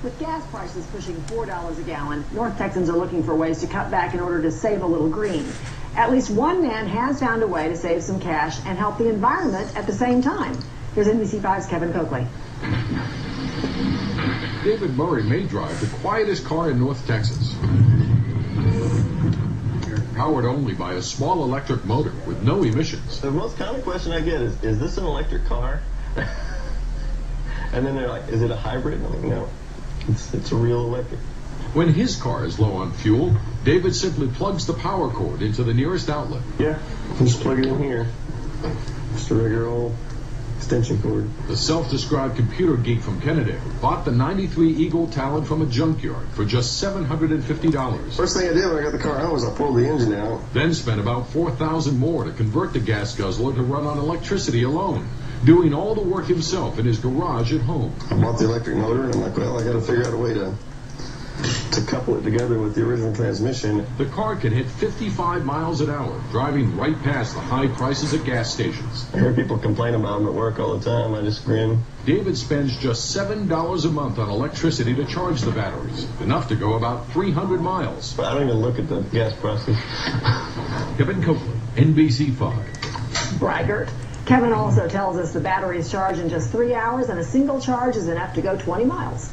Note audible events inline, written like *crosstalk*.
With gas prices pushing $4 a gallon, North Texans are looking for ways to cut back in order to save a little green. At least one man has found a way to save some cash and help the environment at the same time. Here's NBC5's Kevin Coakley. David Murray may drive the quietest car in North Texas. Powered only by a small electric motor with no emissions. The most common question I get is, is this an electric car? *laughs* and then they're like, is it a hybrid? I'm like, no, it's, it's a real electric. When his car is low on fuel, David simply plugs the power cord into the nearest outlet. Yeah, just plug it in here. Just a regular old extension cord. The self-described computer geek from Kennedale bought the 93 Eagle Talon from a junkyard for just $750. First thing I did when I got the car out was I pulled the engine out. Then spent about 4000 more to convert the gas guzzler to run on electricity alone, doing all the work himself in his garage at home. I bought the electric motor and I'm like, well, I got to figure out a way to to couple it together with the original transmission. The car can hit 55 miles an hour, driving right past the high prices at gas stations. I hear people complain about them at work all the time. I just grin. David spends just $7 a month on electricity to charge the batteries, enough to go about 300 miles. But I don't even look at the gas prices. Kevin Coakley, NBC5. Braggart. Kevin also tells us the battery is charged in just three hours and a single charge is enough to go 20 miles.